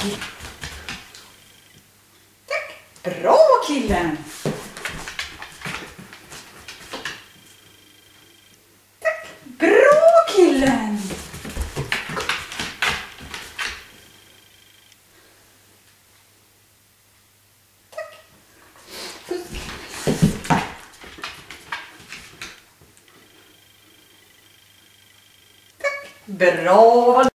Tack. Bra killen! Tack. Bra killen! Tack. Tack. Bra!